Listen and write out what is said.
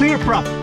clear prop.